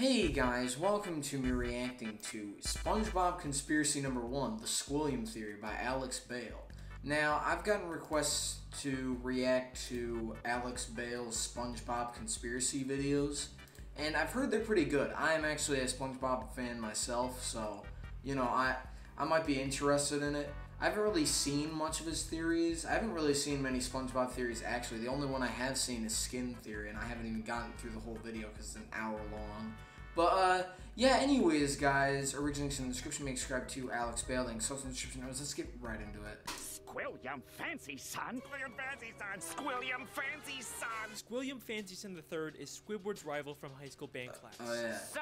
Hey guys, welcome to me reacting to SpongeBob Conspiracy Number 1, The Squilliam Theory by Alex Bale. Now, I've gotten requests to react to Alex Bale's SpongeBob conspiracy videos, and I've heard they're pretty good. I am actually a SpongeBob fan myself, so, you know, I, I might be interested in it. I haven't really seen much of his theories. I haven't really seen many SpongeBob theories, actually. The only one I have seen is Skin Theory, and I haven't even gotten through the whole video because it's an hour long. But, uh, yeah, anyways, guys, originally in the description, make subscribe to Alex Bale, link, social in the description. notes, Let's get right into it. Squilliam Fancyson. Squilliam Fancyson. Squilliam Fancyson. Squilliam Fancyson III is Squidward's rival from high school band class. Oh, yeah. So,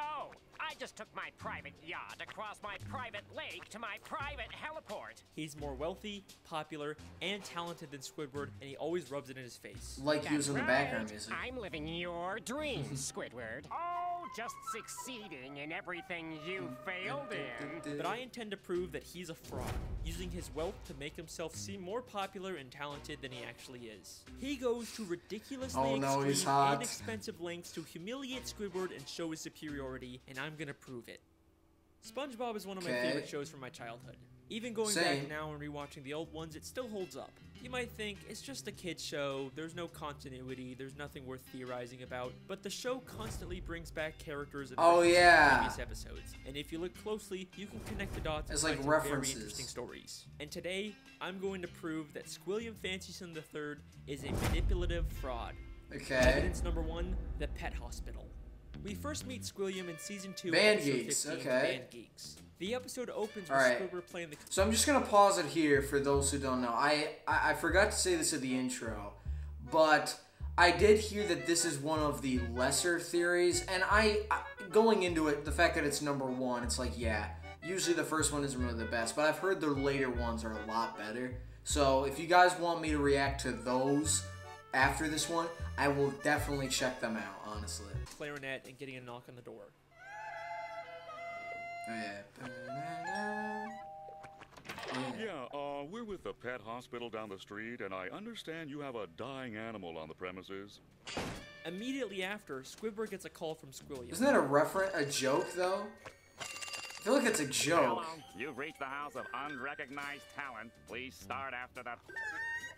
I just took my private yacht across my private lake to my private heliport. He's more wealthy, popular, and talented than Squidward, and he always rubs it in his face. Like That's in the right. background music. I'm living your dreams, Squidward. Oh, just succeeding in everything you failed in. But I intend to prove that he's a fraud, using his wealth to make himself seem more popular and talented than he actually is. He goes to ridiculously Oh, no, extreme hot. and expensive lengths to humiliate Squidward and show his superiority, and I'm gonna prove it. SpongeBob is one of my Okay. favorite shows from my childhood. Even going Same. back now and rewatching the old ones, it still holds up. You might think it's just a kid's show, there's no continuity, there's nothing worth theorizing about, but the show constantly brings back characters and Oh, references from yeah. previous episodes. And if you look closely, you can connect the dots It's and like find very interesting stories. And today, I'm going to prove that Squilliam Fancyson III is a manipulative fraud. Okay. Evidence number one, the pet hospital. We first meet Squilliam in season two, Band Geeks, 15, okay. Band Geeks. The episode opens with Alright. Squidward playing the So I'm just gonna pause it here for those who don't know. I, I I forgot to say this at the intro, but I did hear that this is one of the lesser theories, and I, I going into it, the fact that it's number one, it's like yeah. Usually the first one isn't really the best, but I've heard the later ones are a lot better. So if you guys want me to react to those after this one, I will definitely check them out. Honestly. clarinet and getting a knock on the door. Oh, yeah. Yeah, uh, we're with the pet hospital down the street, and I understand you have a dying animal on the premises. Immediately after, Squidward gets a call from Squilliam. Isn't that a reference, a joke though? I feel like it's a joke. Hello, you've reached the house of unrecognized talent. Please start after the.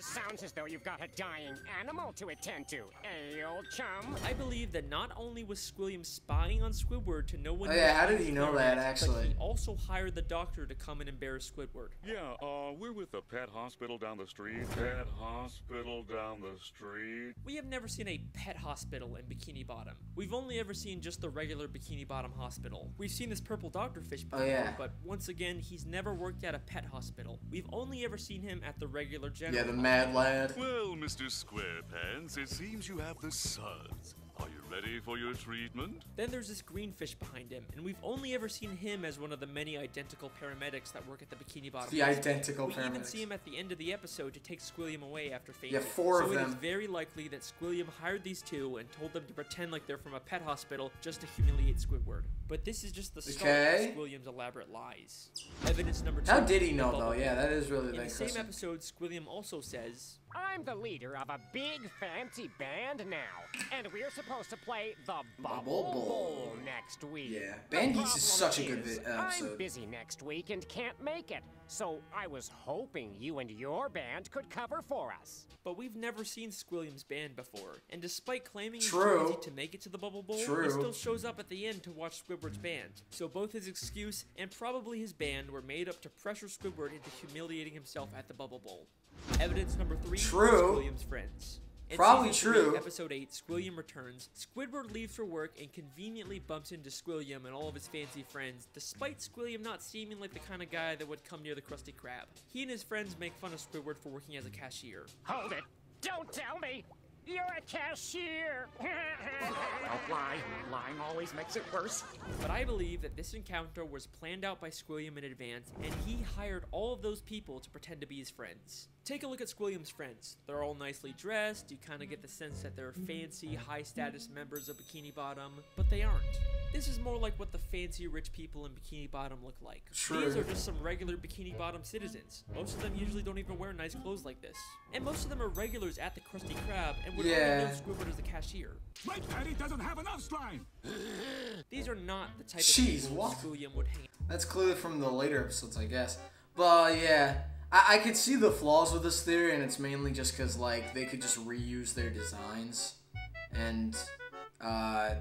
Sounds as though you've got a dying animal to attend to, eh, old chum? I believe that not only was Squilliam spying on Squidward to know when Oh, he yeah, was how did he know clarinet, that, but actually? he also hired the doctor to come and embarrass Squidward. Yeah, uh, we're with the pet hospital down the street. Pet hospital down the street. We have never seen a pet hospital in Bikini Bottom. We've only ever seen just the regular Bikini Bottom hospital. We've seen this purple doctor fish before, Oh, yeah. but once again, he's never worked at a pet hospital. We've only ever seen him at the regular general. Yeah, the hospital. Mad lad. Well, Mr. Squarepants, it seems you have the suds. Are you ready for your treatment? Then there's this green fish behind him, and we've only ever seen him as one of the many identical paramedics that work at the Bikini Bottom. The hospital. identical We even see him at the end of the episode to take Squilliam away after fainting. Yeah, four so of it is very likely that Squilliam hired these two and told them to pretend like they're from a pet hospital just to humiliate Squidward. But this is just the start Okay. of Squilliam's elaborate lies. Evidence number two. How did he the know bubble though? Yeah, that is really In the the same question. episode, Squilliam also says, I'm the leader of a big fancy band now, and we're supposed to play the Bubble, Bubble Bowl. Bowl. next week. Yeah, The Band Geeks is problem such a good is, vi- uh, I'm busy next week and can't make it, so I was hoping you and your band could cover for us. But we've never seen Squilliam's band before, and despite claiming True. he's too busy to make it to the Bubble Bowl, True. he still shows up at the end to watch Squidward's band. So both his excuse and probably his band were made up to pressure Squidward into humiliating himself at the Bubble Bowl. Evidence number three: True. Squilliam's friends. In Probably season three, true. episode 8, Squilliam returns. Squidward leaves for work and conveniently bumps into Squilliam and all of his fancy friends, despite Squilliam not seeming like the kind of guy that would come near the Krusty Krab. He and his friends make fun of Squidward for working as a cashier. Hold it! Don't tell me! You're a cashier! Don't lie. Lying always makes it worse. But I believe that this encounter was planned out by Squilliam in advance, and he hired all of those people to pretend to be his friends. Take a look at Squilliam's friends. They're all nicely dressed, you kind of get the sense that they're fancy, high status members of Bikini Bottom, but they aren't. This is more like what the fancy rich people in Bikini Bottom look like. True. These are just some regular Bikini Bottom citizens. Most of them usually don't even wear nice clothes like this. And most of them are regulars at the Krusty Krab and would Yeah. already know Squidward as the cashier. My daddy doesn't have enough slime. These are not the type of people what? Squilliam would hang That's clearly from the later episodes, I guess. But yeah, I, I could see the flaws with this theory, and it's mainly just because like they could just reuse their designs, and uh,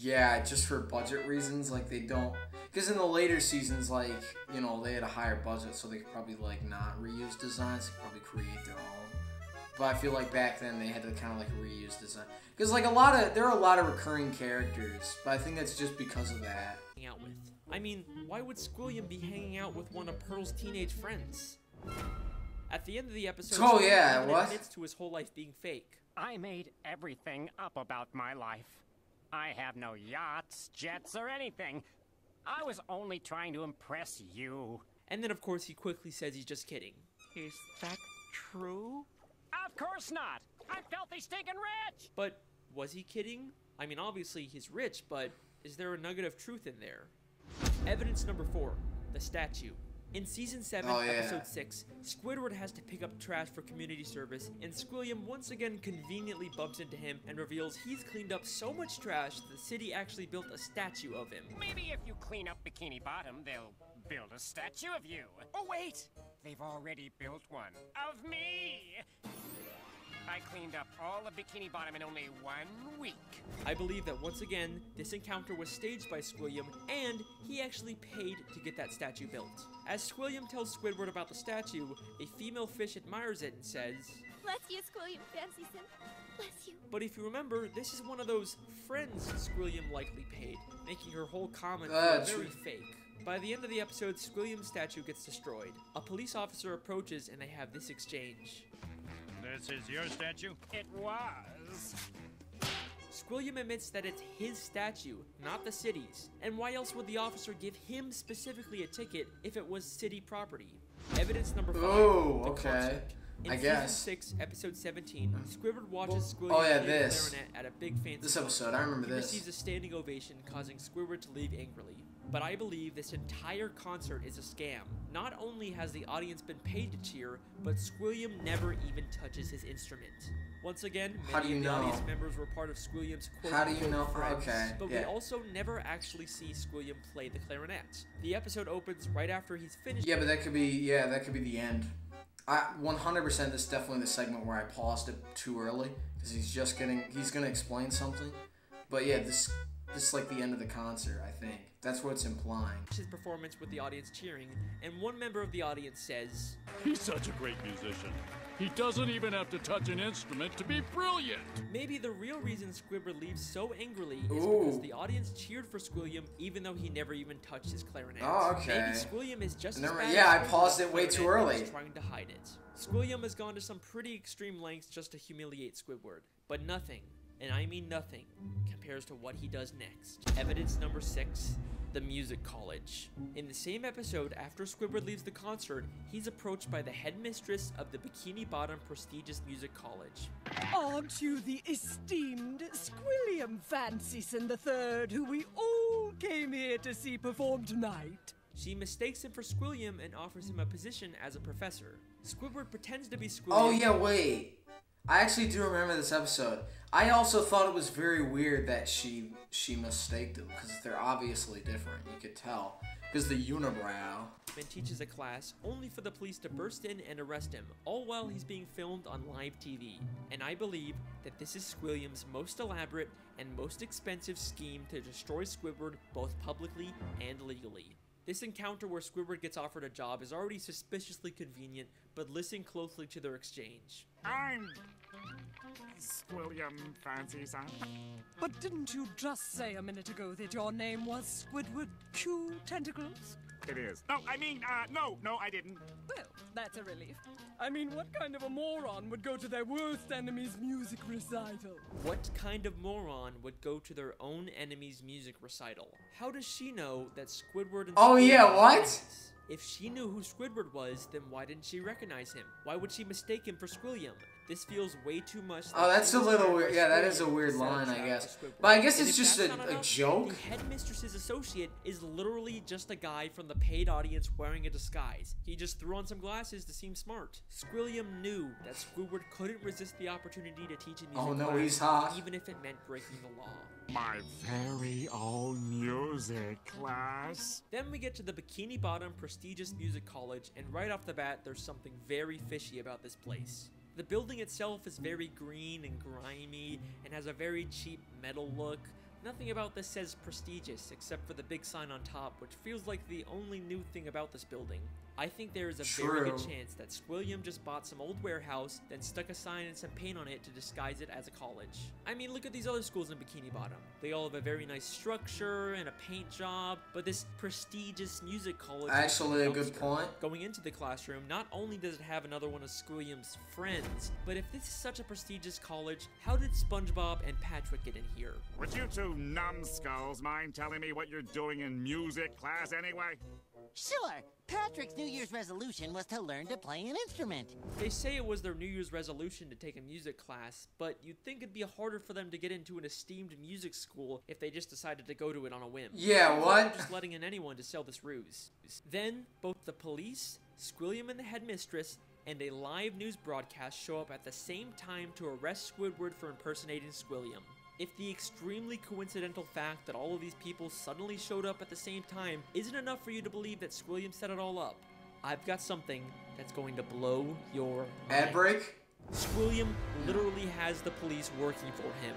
yeah, just for budget reasons, like they don't. Because in the later seasons, like you know, they had a higher budget, so they could probably like not reuse designs, they probably create their own. But I feel like back then they had to kind of like reuse design. Because like a lot of there are a lot of recurring characters, but I think that's just because of that. out with. I mean, why would Squilliam be hanging out with one of Pearl's teenage friends? At the end of the episode, Oh, Squilliam yeah, what? admits to his whole life being fake. I made everything up about my life. I have no yachts, jets, or anything. I was only trying to impress you. And then, of course, he quickly says he's just kidding. Is that true? Of course not! I'm filthy stinking rich! But was he kidding? I mean, obviously he's rich, but is there a nugget of truth in there? Evidence number four the statue. In season 7, Oh, yeah. episode 6, Squidward has to pick up trash for community service, and Squilliam once again conveniently bumps into him and reveals he's cleaned up so much trash the city actually built a statue of him. Maybe if you clean up Bikini Bottom, they'll build a statue of you. Oh, wait! They've already built one. Of me! I cleaned up all of Bikini Bottom in only one week. I believe that once again, this encounter was staged by Squilliam, and he actually paid to get that statue built. As Squilliam tells Squidward about the statue, a female fish admires it and says, Bless you, Squilliam Fancyson. Bless you. But if you remember, this is one of those friends Squilliam likely paid, making her whole comment very true. fake. By the end of the episode, Squilliam's statue gets destroyed. A police officer approaches and they have this exchange. This is your statue? It was. Squilliam admits that it's his statue, not the city's. And why else would the officer give him specifically a ticket if it was city property? Evidence number five. Oh, the okay. concert. In I season guess. six, episode 17, Squidward watches Well- Squilliam oh, yeah, play this. clarinet at a big fancy This bar. episode, I remember he this. receives a standing ovation, causing Squidward to leave angrily. But I believe this entire concert is a scam. Not only has the audience been paid to cheer, but Squilliam never even touches his instrument. Once again, How many do you of the audience members were part of Squilliam's quote How do you know? friends, Okay, But we also never actually see Squilliam play the clarinet. The episode opens right after he's finished. Yeah, but that could be yeah, that could be the end. I 100% this is definitely the segment where I paused it too early because he's just getting he's gonna explain something. But yeah, this this is like the end of the concert. I think that's what it's implying. his performance with the audience cheering, and one member of the audience says, He's such a great musician. He doesn't even have to touch an instrument to be brilliant. Maybe the real reason Squidward leaves so angrily is Ooh. because the audience cheered for Squilliam even though he never even touched his clarinet. Oh, okay. Maybe Squilliam is just Never- as bad yeah, I as Squidward's paused it way too early. just trying to hide it. Squilliam has gone to some pretty extreme lengths just to humiliate Squidward, but nothing, and I mean nothing, compares to what he does next. Evidence number six. The Music College. In the same episode, after Squidward leaves the concert, he's approached by the headmistress of the Bikini Bottom prestigious music college. Aren't you the esteemed Squilliam Fancyson III, who we all came here to see perform tonight? She mistakes him for Squilliam and offers him a position as a professor. Squidward pretends to be oh, Squilliam. Oh yeah, wait. I actually do remember this episode. I also thought it was very weird that she she mistaked them because they're obviously different. You could tell because the unibrow. and teaches a class only for the police to burst in and arrest him, all while he's being filmed on live TV. And I believe that this is Squilliam's most elaborate and most expensive scheme to destroy Squidward both publicly and legally. This encounter where Squidward gets offered a job is already suspiciously convenient, but listen closely to their exchange. I'm. Squilliam Fancyson. But didn't you just say a minute ago that your name was Squidward Q Tentacles? It is. No, I mean, uh, no, no, I didn't. Well, that's a relief. I mean, what kind of a moron would go to their worst enemy's music recital? What kind of moron would go to their own enemy's music recital? How does she know that Squidward and Oh, yeah, Squidward are what? Enemies? If she knew who Squidward was, then why didn't she recognize him? Why would she mistake him for Squilliam? This feels way too much. Oh, that's a little weird. Yeah, that is a weird to set a line, I guess. But I guess And it's just a- not a joke. The headmistress's associate is literally just a guy from the paid audience wearing a disguise. He just threw on some glasses to seem smart. Squilliam knew that Squidward couldn't resist the opportunity to teach a music Oh, no, class, he's hot. even if it meant breaking the law. My very own music class. Then we get to the Bikini Bottom prestigious music college, and right off the bat, there's something very fishy about this place. The building itself is very green and grimy and has a very cheap metal look. Nothing about this says prestigious except for the big sign on top, which feels like the only new thing about this building. I think there is a very good chance that Squilliam just bought some old warehouse, then stuck a sign and some paint on it to disguise it as a college. I mean, look at these other schools in Bikini Bottom. They all have a very nice structure and a paint job, but this prestigious music college. Actually, a good point. Going into the classroom, not only does it have another one of Squilliam's friends, but if this is such a prestigious college, how did SpongeBob and Patrick get in here? Would you two numbskulls mind telling me what you're doing in music class anyway? Sure. Patrick's New Year's resolution was to learn to play an instrument. They say it was their New Year's resolution to take a music class, but you'd think it'd be harder for them to get into an esteemed music school if they just decided to go to it on a whim. Yeah, Seems like what? Just letting in anyone to sell this ruse. Then, both the police, Squilliam and the headmistress, and a live news broadcast show up at the same time to arrest Squidward for impersonating Squilliam. If the extremely coincidental fact that all of these people suddenly showed up at the same time isn't enough for you to believe that Squilliam set it all up, I've got something that's going to blow your mind. Ad break? Squilliam literally has the police working for him.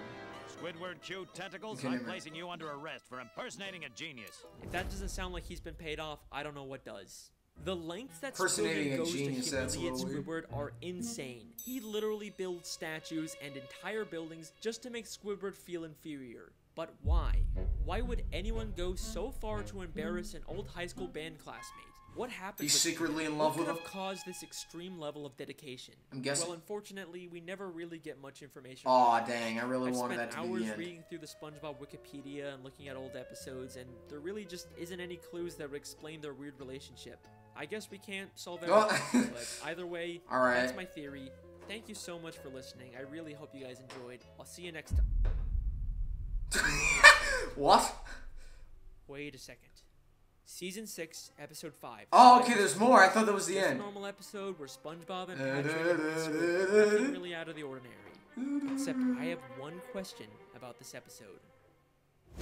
Squidward Q Tentacles, Okay, I'm never placing you under arrest for impersonating a genius. If that doesn't sound like he's been paid off, I don't know what does. The lengths that a goes genius, to humiliate Squidward are insane. He literally builds statues and entire buildings just to make Squidward feel inferior. But why? Why would anyone go so far to embarrass an old high school band classmate? What happened? He's secretly him? in love what with could have caused this extreme level of dedication? I'm guessing- Well, unfortunately, we never really get much information. Aw, dang, I really I've wanted that to be hours the end. reading through the SpongeBob Wikipedia and looking at old episodes, and there really just isn't any clues that would explain their weird relationship. I guess we can't solve Oh. everything, but either way, All right. that's my theory. Thank you so much for listening. I really hope you guys enjoyed. I'll see you next time. What? Wait a second. Season 6, Episode 5. Oh, okay, there's more. I thought that was the Just a end. normal episode where SpongeBob and Patrick are da, squid. da, da, Nothing really out of the ordinary. Except I have one question about this episode.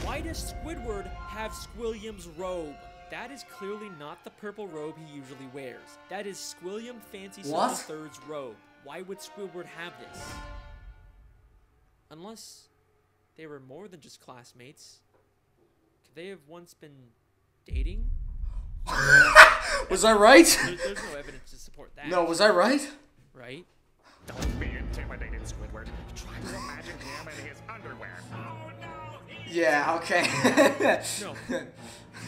Why does Squidward have Squilliam's robe? That is clearly not the purple robe he usually wears. That is Squilliam Fancy? III's robe. Why would Squidward have this? Unless they were more than just classmates. Could they have once been dating? Was I right? There- there's no evidence to support that. No, was I right? Right? Don't be intimidated, Squidward. Try to imagine him in his underwear. Oh no! Yeah, okay. No.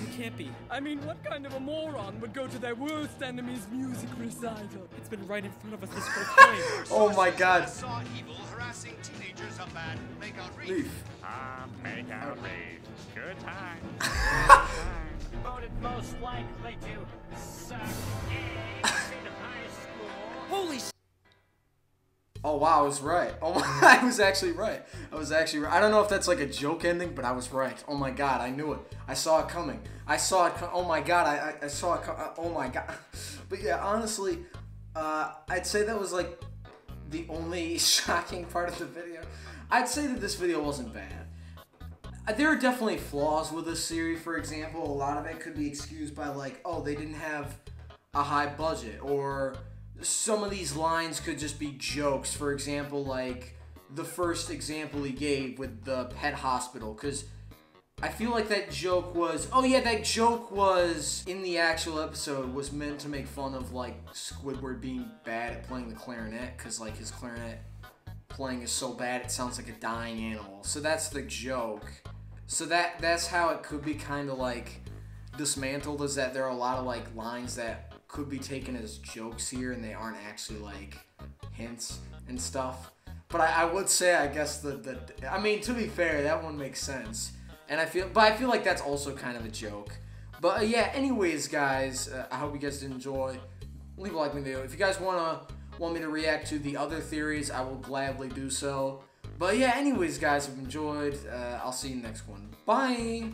You can't be. I mean, what kind of a moron would go to their worst enemy's music recital? It's been right in front of us this whole time. oh my god. saw evil harassing teenagers of bad make out read. Leaf. Ah, make out read. Good time. Voted most likely to suck in high school. Holy s- Oh wow, I was right. Oh I was actually right. I was actually right. I don't know if that's like a joke ending, but I was right. Oh my god, I knew it. I saw it coming. I saw it. Oh my god, I, I, I saw it. Uh, oh my god. But yeah, honestly, uh, I'd say that was like the only shocking part of the video. I'd say that this video wasn't bad. Uh, There are definitely flaws with this series. For example, a lot of it could be excused by like, oh, they didn't have a high budget, or some of these lines could just be jokes. For example, like the first example he gave with the pet hospital, because I feel like that joke was, oh yeah, that joke was in the actual episode was meant to make fun of like Squidward being bad at playing the clarinet, because like his clarinet playing is so bad it sounds like a dying animal. So that's the joke. So that that's how it could be kind of like dismantled is that there are a lot of like lines that could be taken as jokes here and they aren't actually like hints and stuff. But I, I would say I guess the, the I mean to be fair that one makes sense. And I feel but I feel like that's also kind of a joke. But uh, yeah, anyways, guys, uh, I hope you guys did enjoy. Leave a like in the video. If you guys wanna want me to react to the other theories, I will gladly do so. But yeah, anyways, guys, you enjoyed, uh, I'll see you next one. Bye.